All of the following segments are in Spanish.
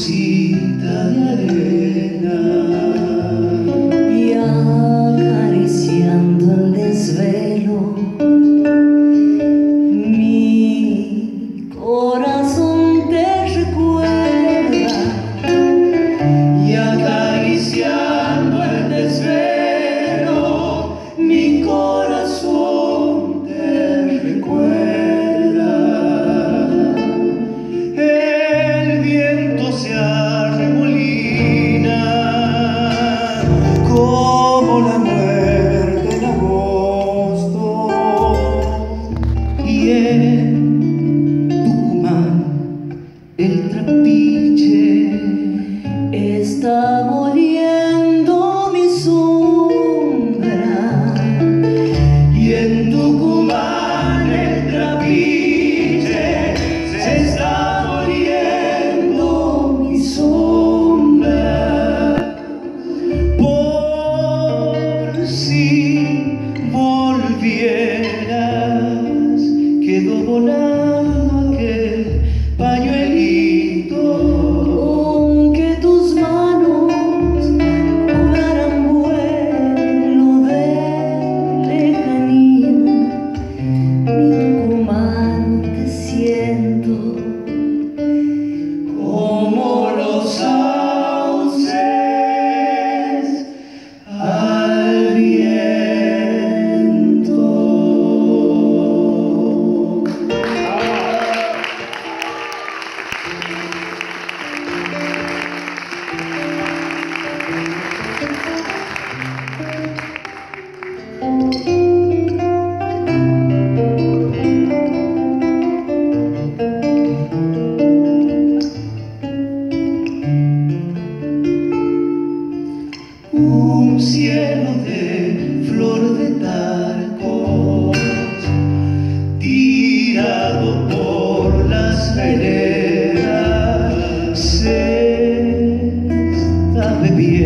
cosita de.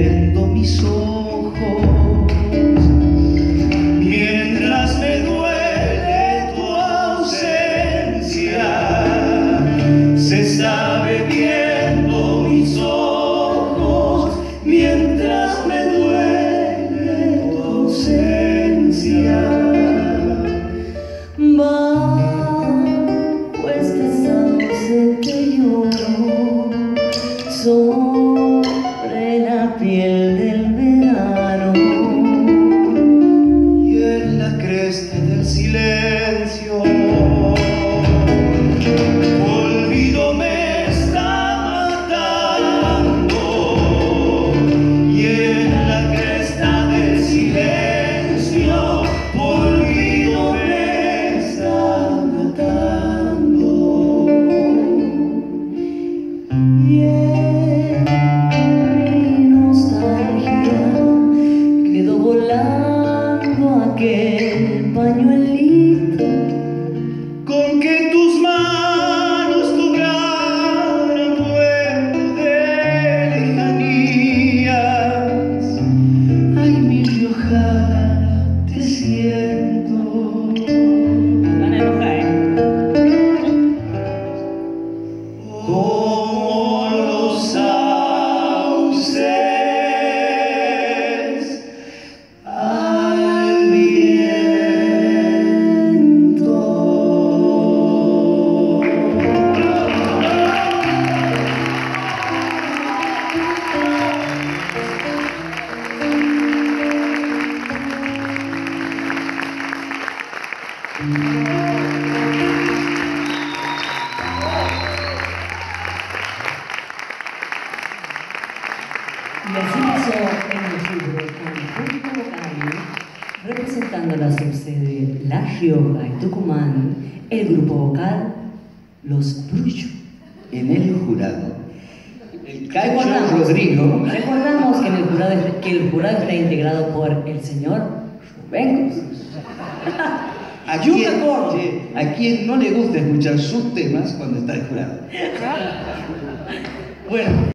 abriendo mis ojos. Yeah. you. Y así pasó en el libro con Público Local, representando la subsede La Gioga en Tucumán, el grupo vocal Los Bruchos. En el jurado el Cacho recordamos, Rodrigo. Recordamos que, en el jurado, que el jurado está integrado por el señor Rubén ¿A quién, a quien no le gusta escuchar sus temas cuando está el jurado? bueno.